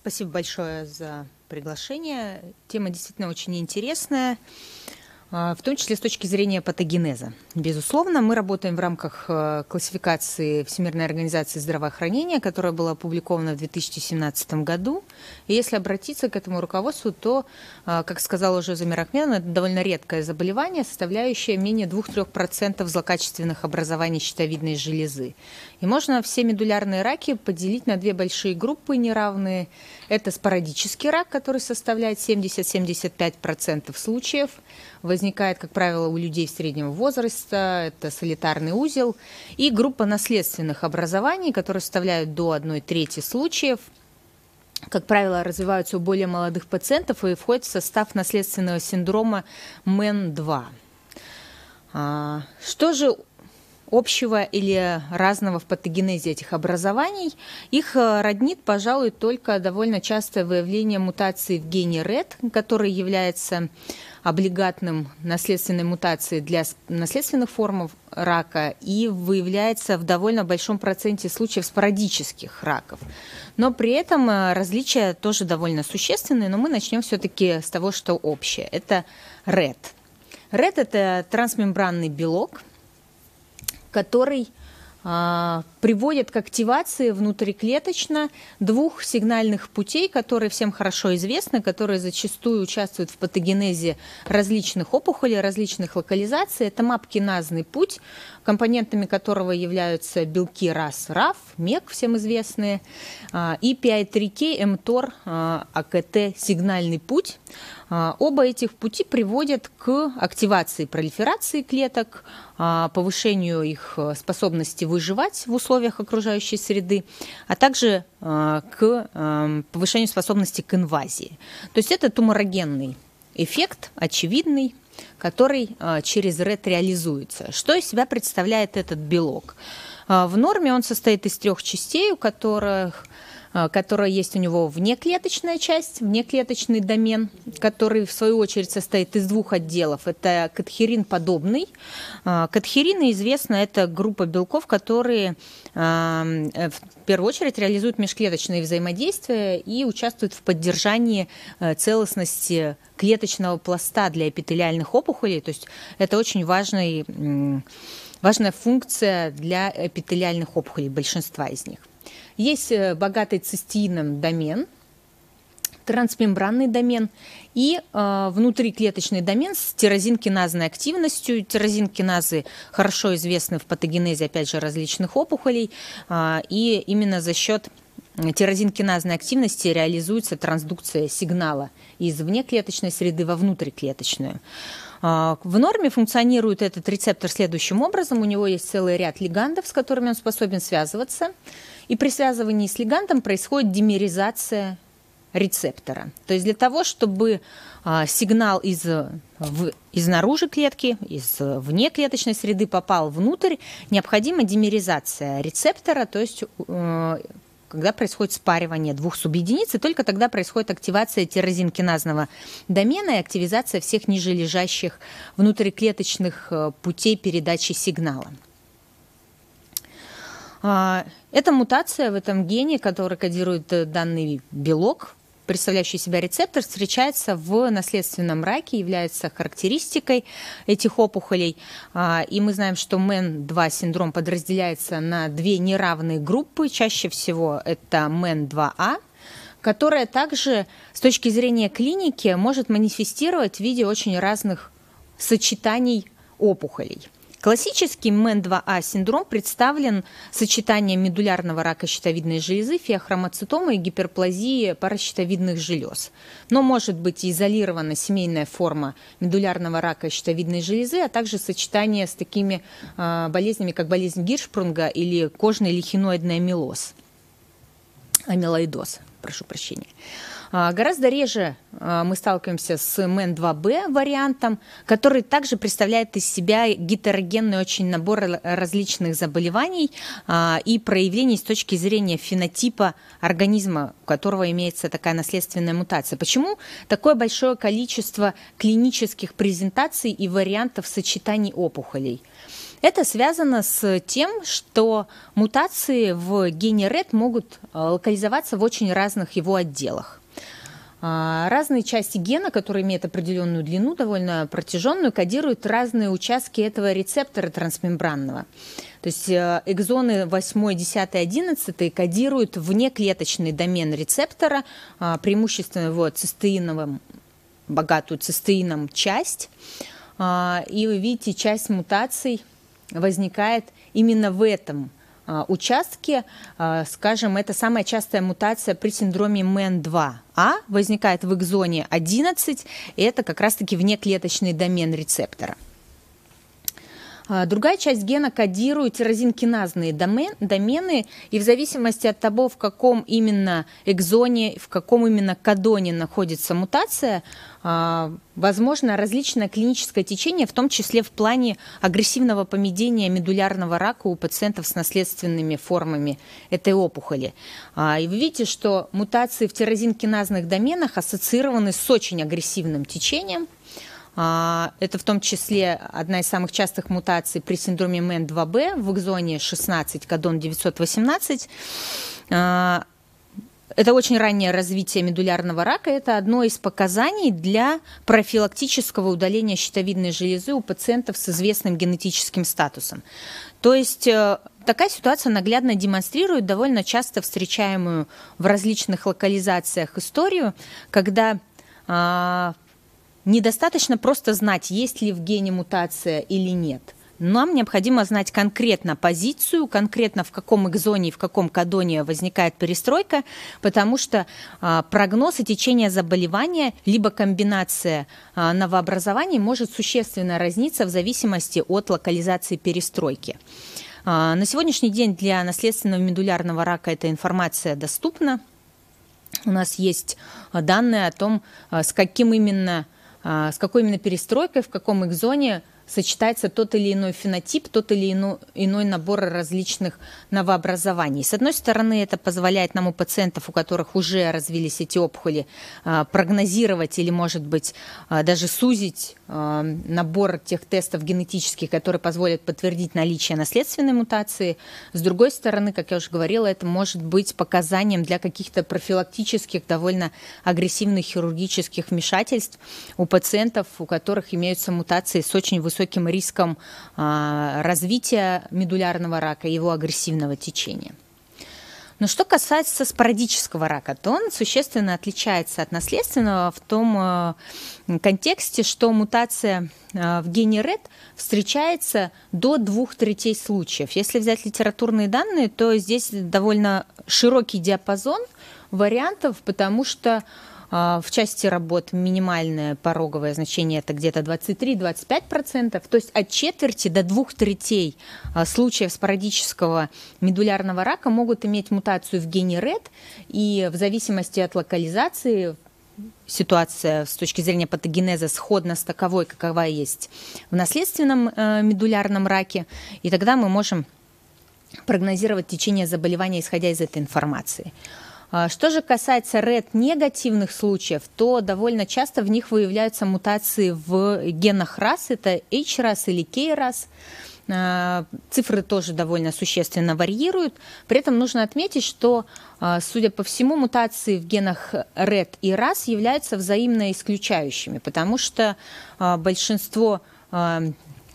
Спасибо большое за приглашение. Тема действительно очень интересная. А, в том числе с точки зрения патогенеза. Безусловно, мы работаем в рамках э, классификации Всемирной организации здравоохранения, которая была опубликована в 2017 году. И если обратиться к этому руководству, то, а, как сказал уже Замир Ахмедовна, это довольно редкое заболевание, составляющее менее 2-3% злокачественных образований щитовидной железы. И можно все медулярные раки поделить на две большие группы неравные. Это спорадический рак, который составляет 70-75% случаев – возникает, как правило, у людей среднего возраста, это солитарный узел, и группа наследственных образований, которые составляют до 1 трети случаев, как правило, развиваются у более молодых пациентов и входят в состав наследственного синдрома МЭН-2. А, что же общего или разного в патогенезе этих образований. Их э, роднит, пожалуй, только довольно частое выявление мутации в гене RED, который является облигатным наследственной мутацией для наследственных форм рака и выявляется в довольно большом проценте случаев спорадических раков. Но при этом э, различия тоже довольно существенные, но мы начнем все-таки с того, что общее. Это RED. RED – это трансмембранный белок, который а, приводит к активации внутриклеточно двух сигнальных путей, которые всем хорошо известны, которые зачастую участвуют в патогенезе различных опухолей, различных локализаций. Это мапкиназный путь, компонентами которого являются белки РАС, РАФ, МЕК, всем известные, а, и PI3K, МТОР, а, АКТ, сигнальный путь. Оба этих пути приводят к активации пролиферации клеток, повышению их способности выживать в условиях окружающей среды, а также э, к э, повышению способности к инвазии. То есть это туморогенный эффект, очевидный, который э, через РЭТ реализуется. Что из себя представляет этот белок? В норме он состоит из трех частей, у которых а, которая есть у него внеклеточная часть, внеклеточный домен, который в свою очередь состоит из двух отделов. Это катхерин подобный. А, Катхерины, известно, это группа белков, которые а, в первую очередь реализуют межклеточные взаимодействия и участвуют в поддержании целостности клеточного пласта для эпителиальных опухолей. То есть это очень важный, важная функция для эпителиальных опухолей, большинства из них. Есть э, богатый цистеином домен, трансмембранный домен и э, внутриклеточный домен с тирозинкиназной активностью. Тирозинкиназы хорошо известны в патогенезе, опять же, различных опухолей, э, и именно за счет тирозинкиназной активности реализуется трансдукция сигнала из внеклеточной среды во внутриклеточную. В норме функционирует этот рецептор следующим образом. У него есть целый ряд лигандов, с которыми он способен связываться. И при связывании с лигандом происходит димеризация рецептора. То есть для того, чтобы а, сигнал из, в, из наружу клетки, из внеклеточной среды попал внутрь, необходима димеризация рецептора, то есть э, когда происходит спаривание двух субъединиц, и только тогда происходит активация тирозинкиназного домена и активизация всех ниже лежащих внутриклеточных э, путей передачи сигнала. А, это мутация в этом гене, который кодирует э, данный белок, представляющий себя рецептор, встречается в наследственном раке, является характеристикой этих опухолей. А, и мы знаем, что МЭН-2 синдром подразделяется на две неравные группы. Чаще всего это МЭН-2А, которая также с точки зрения клиники может манифестировать в виде очень разных сочетаний опухолей. Классический МЭН-2А синдром представлен сочетанием медулярного рака щитовидной железы, феохромоцитома и гиперплазии паращитовидных желез. Но может быть изолирована семейная форма медулярного рака щитовидной железы, а также сочетание с такими э, болезнями, как болезнь Гиршпрунга или кожный лихиноидный амилоз, амилоидоз, прошу прощения. А, гораздо реже а, мы сталкиваемся с МН2Б вариантом, который также представляет из себя гетерогенный очень набор различных заболеваний а, и проявлений с точки зрения фенотипа организма, у которого имеется такая наследственная мутация. Почему такое большое количество клинических презентаций и вариантов сочетаний опухолей? Это связано с тем, что мутации в гене RED могут локализоваться в очень разных его отделах. А, разные части гена, которые имеют определенную длину, довольно протяженную, кодируют разные участки этого рецептора трансмембранного. То есть э, экзоны 8, 10, 11 кодируют внеклеточный домен рецептора, а, преимущественно его цистеиновым, богатую цистеином часть. А, и вы видите, часть мутаций возникает именно в этом участке, а, скажем, это самая частая мутация при синдроме МЭН-2А, возникает в экзоне 11, и это как раз-таки внеклеточный домен рецептора. А, другая часть гена кодирует тирозинкиназные домен, домены, и в зависимости от того, в каком именно экзоне, в каком именно кадоне находится мутация, а, возможно различное клиническое течение, в том числе в плане агрессивного поведения медулярного рака у пациентов с наследственными формами этой опухоли. А, и вы видите, что мутации в тирозинкиназных доменах ассоциированы с очень агрессивным течением – это в том числе одна из самых частых мутаций при синдроме МН2Б в экзоне 16, кадон 918. А, это очень раннее развитие медулярного рака. Это одно из показаний для профилактического удаления щитовидной железы у пациентов с известным генетическим статусом. То есть э, такая ситуация наглядно демонстрирует довольно часто встречаемую в различных локализациях историю, когда а, недостаточно просто знать, есть ли в гене мутация или нет. Нам необходимо знать конкретно позицию, конкретно в каком экзоне и в каком кадоне возникает перестройка, потому что а, прогноз и течение заболевания, либо комбинация а, новообразований может существенно разниться в зависимости от локализации перестройки. А, на сегодняшний день для наследственного медулярного рака эта информация доступна. У нас есть данные о том, а, с каким именно а, с какой именно перестройкой, в каком экзоне сочетается тот или иной фенотип, тот или иной, набор различных новообразований. С одной стороны, это позволяет нам у пациентов, у которых уже развились эти опухоли, а, прогнозировать или, может быть, а, даже сузить а, набор тех тестов генетических, которые позволят подтвердить наличие наследственной мутации. С другой стороны, как я уже говорила, это может быть показанием для каких-то профилактических, довольно агрессивных хирургических вмешательств у пациентов, у которых имеются мутации с очень высокой высоким риском а, развития медулярного рака и его агрессивного течения. Но что касается спорадического рака, то он существенно отличается от наследственного в том а, контексте, что мутация а, в гене RED встречается до двух третей случаев. Если взять литературные данные, то здесь довольно широкий диапазон вариантов, потому что в части работ минимальное пороговое значение это где-то 23-25%, то есть от четверти до двух третей а, случаев спорадического медулярного рака могут иметь мутацию в гене RED, и в зависимости от локализации ситуация с точки зрения патогенеза сходна с таковой, какова есть в наследственном э, медулярном раке, и тогда мы можем прогнозировать течение заболевания, исходя из этой информации. А, что же касается RED-негативных случаев, то довольно часто в них выявляются мутации в генах РАС, это H-RAS или K-RAS. А, цифры тоже довольно существенно варьируют. При этом нужно отметить, что, а, судя по всему, мутации в генах RED и RAS являются взаимно исключающими, потому что большинство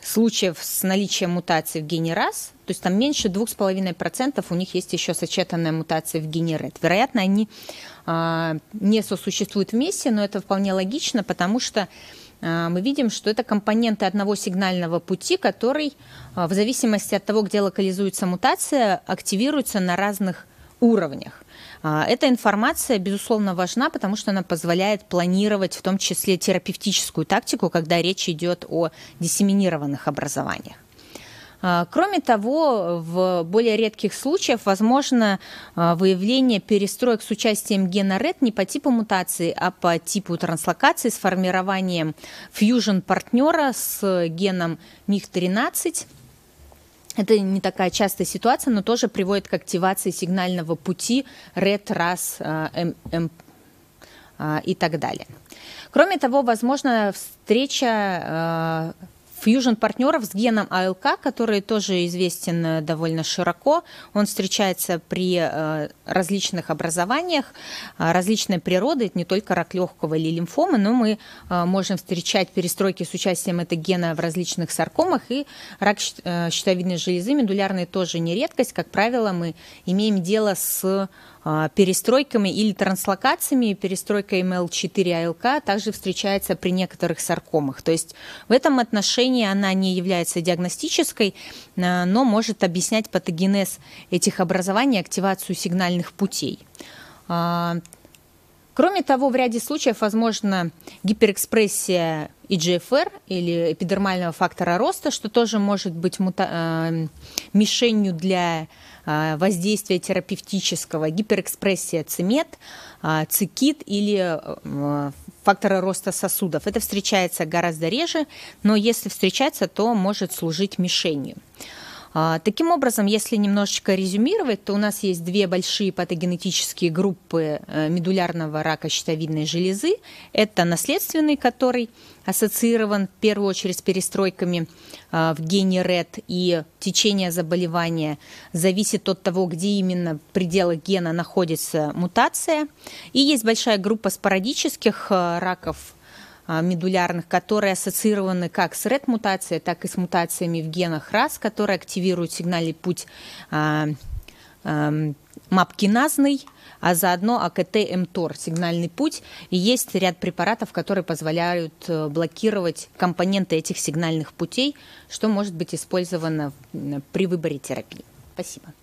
случаев с наличием мутации в гене РАС, то есть там меньше 2,5% у них есть еще сочетанная мутация в гене РЭД. Вероятно, они а, не сосуществуют вместе, но это вполне логично, потому что а, мы видим, что это компоненты одного сигнального пути, который а, в зависимости от того, где локализуется мутация, активируется на разных уровнях. А, эта информация, безусловно, важна, потому что она позволяет планировать в том числе терапевтическую тактику, когда речь идет о диссеминированных образованиях. А, кроме того, в более редких случаях возможно а, выявление перестроек с участием гена RED не по типу мутации, а по типу транслокации с формированием фьюжн-партнера с геном MIG-13 это не такая частая ситуация, но тоже приводит к активации сигнального пути RED, RAS, M, M и так далее. Кроме того, возможно встреча фьюжн партнеров с геном АЛК, который тоже известен э, довольно широко. Он встречается при э, различных образованиях различной природы, не только рак легкого или лимфомы, но мы можем встречать перестройки с участием этого гена в различных саркомах, и рак щитовидной железы медулярной тоже не редкость. Как правило, мы имеем дело с перестройками или транслокациями. Перестройка ML4-ALK также встречается при некоторых саркомах. То есть в этом отношении она не является диагностической, а, но может объяснять патогенез этих образований, активацию сигнальных путей. А, кроме того, в ряде случаев возможно гиперэкспрессия EGFR или эпидермального фактора роста, что тоже может быть мута- мишенью для а, воздействия терапевтического, гиперэкспрессия цимет, а, цикит или а, фактора роста сосудов. Это встречается гораздо реже, но если встречается, то может служить мишенью. А, таким образом, если немножечко резюмировать, то у нас есть две большие патогенетические группы э, медулярного рака щитовидной железы. Это наследственный, который ассоциирован в первую очередь с перестройками а, в гене RED, и течение заболевания зависит от того, где именно в пределах гена находится мутация. И есть большая группа спорадических э, раков медулярных, которые ассоциированы как с RET-мутацией, так и с мутациями в генах РАС, которые активируют сигнальный путь а, а, мапкиназный, а заодно АКТ-МТОР, сигнальный путь. И есть ряд препаратов, которые позволяют э, блокировать компоненты этих сигнальных путей, что может быть использовано при выборе терапии. Спасибо.